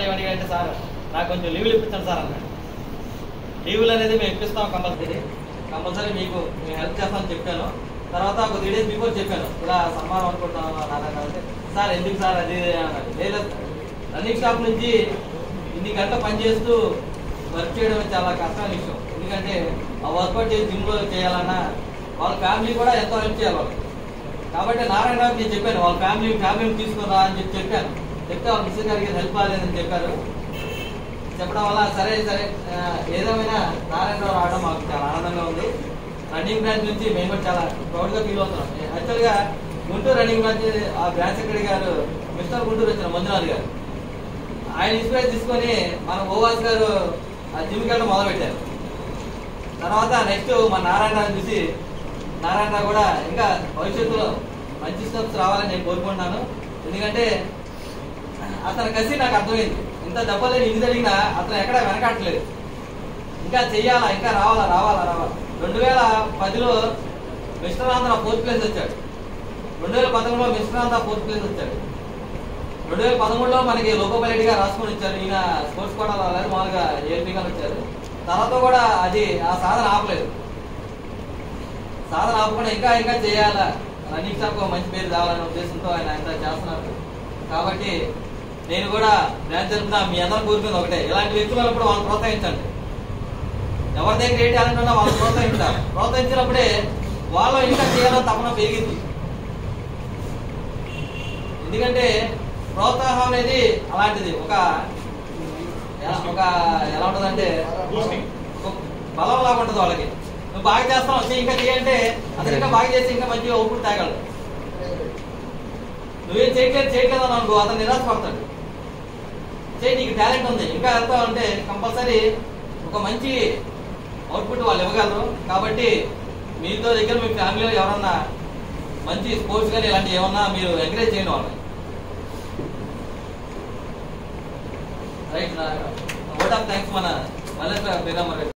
చెప్పడం ఏమని అంటే సార్ నాకు కొంచెం లీవ్లు ఇప్పించండి సార్ అన్నాడు. లీవ్లు అనేది మేము ఇప్పిస్తాం కంపల్సరీ. కంపల్సరీ మీకు మేము హెల్ప్ చేస్తామని చెప్పాను. తర్వాత ఒక త్రీ డేస్ బిఫోర్ చెప్పాను. ఇలా సమ్మానం అనుకుంటున్నాను నాన్న అంటే సార్ ఎందుకు సార్ అది అన్నాడు. లేదు రన్నింగ్ స్టాప్ నుంచి ఇన్ని గంటలు పని చేస్తూ వర్క్ చేయడం చాలా కష్టమైన విషయం. ఎందుకంటే ఆ వర్కౌట్ చేసి జిమ్లో చేయాలన్నా వాళ్ళ ఫ్యామిలీ కూడా ఎంతో హెల్ప్ చేయాలి వాళ్ళకి. కాబట్టి నారాయణరావు నేను చెప్పాను వాళ్ళ ఫ్యామిలీ ఫ్యామిలీని తీసుకురా అని చెప్పి చెప్పాను. చెప్తే వాళ్ళ గారికి హెల్ప్ అవ్వలేదని చెప్పారు. చెప్పడం వల్ల సరే సరే ఏదేమైనా నారాయణరావు రావడం మాకు చాలా ఆనందంగా ఉంది. రన్నింగ్ బ్రాంచ్ నుంచి మేము కూడా చాలా ప్రౌడ్గా ఫీల్ అవుతున్నాం. యాక్చువల్గా గుంటూరు రన్నింగ్ బ్రాంచ్ ఆ బ్రాంచ్ సెక్రటరీ గారు మిస్టర్ గుంటూరు వచ్చిన మంజునాథ్ గారు. ఆయన ఇన్స్పైర్ తీసుకొని మన ఓవాస్ గారు ఆ జిమ్ వెళ్ళడం మొదలుపెట్టారు. తర్వాత నెక్స్ట్ మన నారాయణరావు చూసి నారాయణరావు కూడా ఇంకా భవిష్యత్తులో మంచి స్టెప్స్ రావాలని నేను కోరుకుంటున్నాను. ఎందుకంటే అతను కసి నాకు అర్థమైంది. ఇంత దెబ్బలేని ఇది జరిగినా అతను ఎక్కడ వెనకట్లేదు ఇంకా చెయ్యాలా ఇంకా రావాలా రావాలా రావాలా. రెండు వేల పదిలో మిస్టర్ ఆంధ్ర ఫోర్త్ ప్లేస్ వచ్చాడు. రెండు వేల పదమూడులో మిస్టర్ ఆంధ్ర ఫోర్త్ ప్లేస్ వచ్చాడు. రెండు వేల పదమూడులో మనకి లోకోపల్లి రాసుకొని వచ్చారు. ఈయన స్పోర్ట్స్ కోటాలో రాలేదు మామూలుగా ఏపీగా వచ్చారు. తర్వాత కూడా అది ఆ సాధన ఆపలేదు. సాధన ఆపకుండా ఇంకా ఇంకా చేయాలా? రన్నింగ్ షాప్ మంచి పేరు రావాలనే ఉద్దేశంతో ఆయన ఇంత చేస్తున్నారు. కాబట్టి నేను కూడా బ్రాంచ్ తరఫున మీ అందరూ కోరుకుంది ఒకటే. ఇలాంటి వ్యక్తులు ఉన్నప్పుడు వాళ్ళని ప్రోత్సహించండి. ఎవరి దగ్గర ఏ టాలెంట్ ఉన్నా వాళ్ళని ప్రోత్సహించాలి. ప్రోత్సహించినప్పుడే వాళ్ళు ఇంకా చేయాలని తపన పెరిగింది. ఎందుకంటే ప్రోత్సాహం అనేది అలాంటిది. ఒక ఎలా- ఒక ఎలా ఉంటుందంటే బలం లాగా ఉంటుంది వాళ్ళకి. నువ్వు బాగా చేస్తావు ఇంకా చేయంటే అతను ఇంకా బాగా చేసి ఇంకా మంచిగా అవుట్పుట్ తేగలడు నువ్వేం చేయట్లేదు చేయట్లేదు అని అనుకో అతను నిరాశపడతాడు. చేయి నీకు టాలెంట్ ఉంది. ఇంకా వెళ్తావు అంటే కంపల్సరీ ఒక మంచి అవుట్పుట్ వాళ్ళు ఇవ్వగలరు. కాబట్టి మీతో దగ్గర మీ ఫ్యామిలీలో ఎవరన్నా మంచి స్పోర్ట్స్ కానీ ఇలాంటివి ఏమన్నా మీరు ఎంకరేజ్ చేయండి వాళ్ళని. రైట్ ఓట్ ఆఫ్ థ్యాంక్స్ మన మల్లేశ్వర పెద్దమ్మ